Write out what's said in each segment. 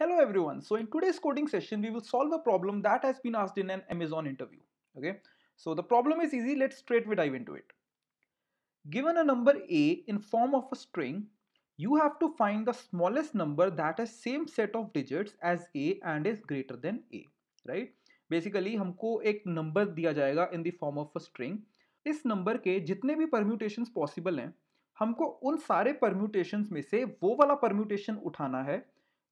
Hello everyone. So in today's coding session, we will solve a problem that has been asked in an Amazon interview. Okay. So the problem is easy. Let's straight we dive into it. Given a number a in form of a string, you have to find the smallest number that has same set of digits as a and is greater than a. Right? Basically हमको एक number दिया जाएगा in the form of a string. इस number के जितने भी permutations possible हैं हमको उन सारे permutations में से वो वाला permutation उठाना है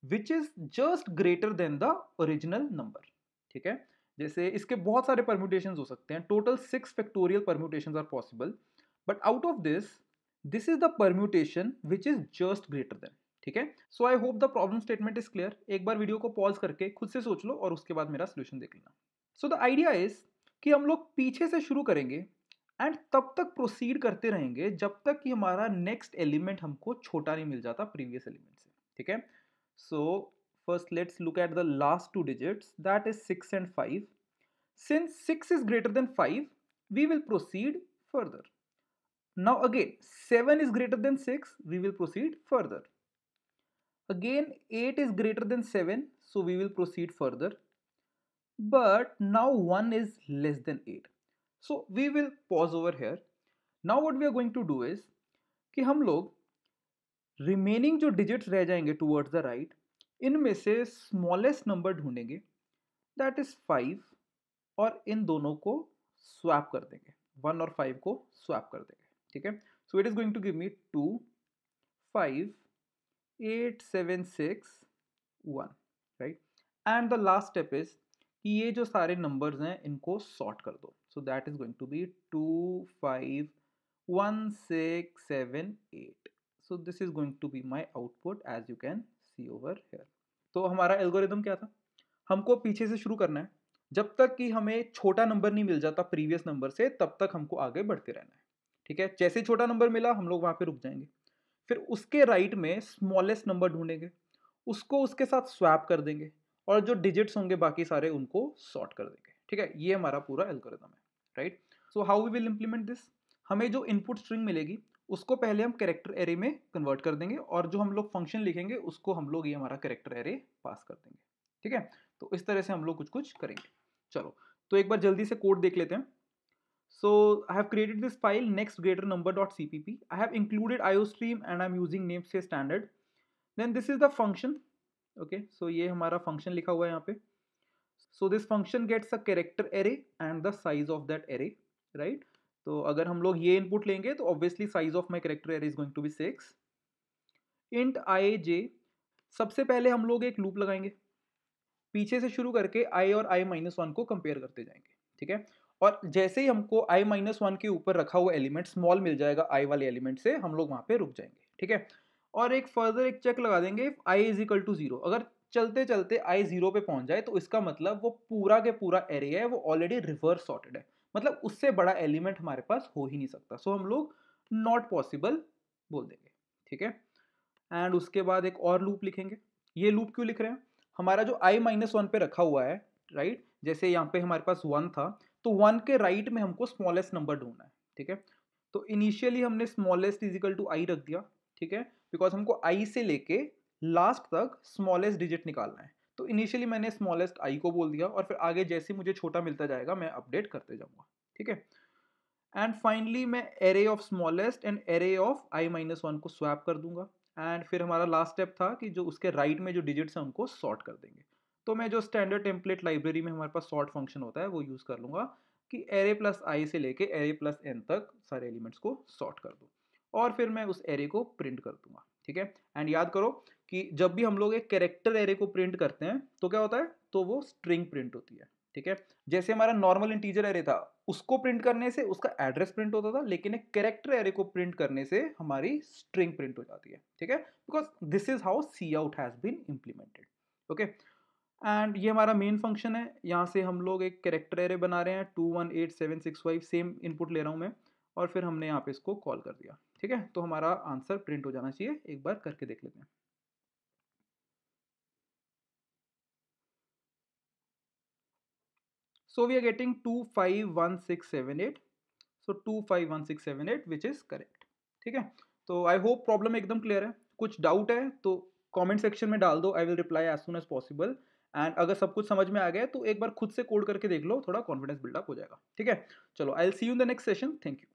which is just greater then the original number ठीक है? जैसे इसके बहुत सारे परम्यूटेशन हो सकते हैं। Total six factorial permutation are possible but out of this this is the permutation which is just greater then ठीक है? So I hope the problem statement is clear एक बार वीडियो को पॉज करके खुद से सोच लो और उसके बाद मेरा सोल्यूशन देख लेना। सो द आइडिया इज़ कि हम लोग पीछे से शुरू करेंगे एंड तब तक प्रोसीड करते रहेंगे जब तक कि हमारा नेक्स्ट एलिमेंट हमको छोटा नहीं मिल जाता प्रीवियस एलिमेंट से, ठीक है? So first let's look at the last two digits that is 6 and 5. Since 6 is greater than 5, we will proceed further. Now again 7 is greater than 6, we will proceed further. Again 8 is greater than 7, so we will proceed further. But now 1 is less than 8. So we will pause over here. Now what we are going to do is कि हम लोग remaining जो digits रह जाएँगे towards the right इनमें से smallest number ढूंढेंगे that is five और इन दोनों को स्वैप कर देंगे। वन और फाइव को स्वैप कर देंगे, ठीक है? So it is going to give me two five eight seven six one right and the last step is कि ये जो सारे नंबर्स हैं, इनको सॉर्ट कर दो। So that is going to be two five one six seven eight so this is going to be my output as you can see over here तो हमारा एल्गोरिदम क्या था? हमको पीछे से शुरू करना है। जब तक कि हमें छोटा नंबर नहीं मिल जाता प्रीवियस नंबर से, तब तक हमको आगे बढ़ते रहना है। ठीक है? जैसे छोटा नंबर मिला, हम लोग वहाँ पे रुक जाएँगे। फिर उसके राइट में स्मॉलेस्ट नंबर ढूंढेंगे। उसको उसके साथ स्वैप कर देंगे और जो डिजिट्स होंगे बाकी सारे उनको सॉर्ट कर देंगे। ठीक है? ये हमारा पूरा एल्गोरिदम है right so how we will implement this हमें जो इनपुट स्ट्रिंग मिलेगी उसको पहले हम करेक्टर एरे में कन्वर्ट कर देंगे और जो हम लोग फ़ंक्शन लिखेंगे, उसको हम लोग ये हमारा करेक्टर एरे पास कर देंगे। ठीक है? तो इस तरह से हम लोग कुछ कुछ करेंगे। चलो तो एक बार जल्दी से कोड देख लेते हैं। So I have created this file next greater number dot C P P I have included IO stream and I am using namespace standard then this is the function okay so ये हमारा function लिखा हुआ है यहाँ पे। So this function gets a character array and the तो अगर हम लोग ये इनपुट लेंगे तो obviously size of my character array is going to be six int I J सबसे पहले हम लोग एक लूप लगाएँगे। पीछे से शुरू करके आई और आई माइनस वन को कंपेयर करते जाएँगे, ठीक है? और जैसे ही हमको आई माइनस वन के ऊपर रखा हुआ एलिमेंट स्मॉल मिल जाएगा आई वाले एलिमेंट से, हम लोग वहाँ पे रुक जाएँगे, ठीक है? और एक फर्दर एक चेक लगा देंगे I is equal to zero अगर चलते चलते आई ज़ीरो पे पहुँच जाए तो इसका मतलब वो पूरा के पूरा एरिया है, वो ऑलरेडी रिवर्स सॉर्टेड है। मतलब उससे बड़ा एलिमेंट हमारे पास हो ही नहीं सकता। सो हम लोग नॉट पॉसिबल बोल देंगे, ठीक है? एंड उसके बाद एक और लूप लिखेंगे। ये लूप क्यों लिख रहे हैं? हमारा जो आई माइनस वन पे रखा हुआ है राइट right? जैसे यहाँ पे हमारे पास वन था तो वन के राइट right में हमको स्मॉलेस्ट नंबर ढूंढना है, ठीक है? तो इनिशियली हमने स्मॉलेस्ट इजिकल टू आई रख दिया, ठीक है? बिकॉज़ हमको आई से लेके लास्ट तक स्मॉलेस्ट डिजिट निकालना है। तो इनिशियली मैंने स्मॉलेस्ट आई को बोल दिया और फिर आगे जैसे मुझे छोटा मिलता जाएगा, मैं अपडेट करते जाऊँगा, ठीक है? एंड फाइनली मैं array of smallest and array of I minus one को स्वैप कर दूँगा। एंड फिर हमारा लास्ट स्टेप था कि जो उसके राइट right में जो डिजिट्स हैं उनको सॉर्ट कर देंगे। तो मैं जो स्टैंडर्ड टेम्पलेट लाइब्रेरी में हमारे पास सॉर्ट फ़ंक्शन होता है, वो यूज़ कर लूँगा कि एरे प्लस आई से लेके एरे प्लस एन तक सारे एलिमेंट्स को सॉर्ट कर दूँ। और फिर मैं उस एरे को प्रिंट कर दूँगा, ठीक है? एंड याद करो कि जब भी हम लोग एक कैरेक्टर एरे को प्रिंट करते हैं तो क्या होता है? तो वो स्ट्रिंग प्रिंट होती है, ठीक है? जैसे हमारा नॉर्मल इंटीजर एरे था, उसको प्रिंट करने से उसका एड्रेस प्रिंट होता था, लेकिन एक कैरेक्टर एरे को प्रिंट करने से हमारी स्ट्रिंग प्रिंट हो जाती है, ठीक है? Because this is how cout has been implemented okay and ये हमारा मेन फ़ंक्शन है। यहाँ से हम लोग एक कैरेक्टर एरे बना रहे हैं two one eight seven six five same input ले रहा हूँ मैं, और फिर हमने यहाँ पे इसको कॉल कर दिया, ठीक है? तो हमारा आंसर प्रिंट हो जाना चाहिए, एक बार करके देख लेते हैं। So, we are getting 251678. So 251678 which is correct. ठीक है? तो आई होप प्रॉब्लम एकदम क्लियर है। कुछ डाउट है तो कमेंट सेक्शन में डाल दो। I will reply as soon as possible and अगर सब कुछ समझ में आ गया तो एक बार खुद से कोड करके देख लो। थोड़ा कॉन्फिडेंस बिल्डअप हो जाएगा। ठीक है? चलो I will see you in the next session thank you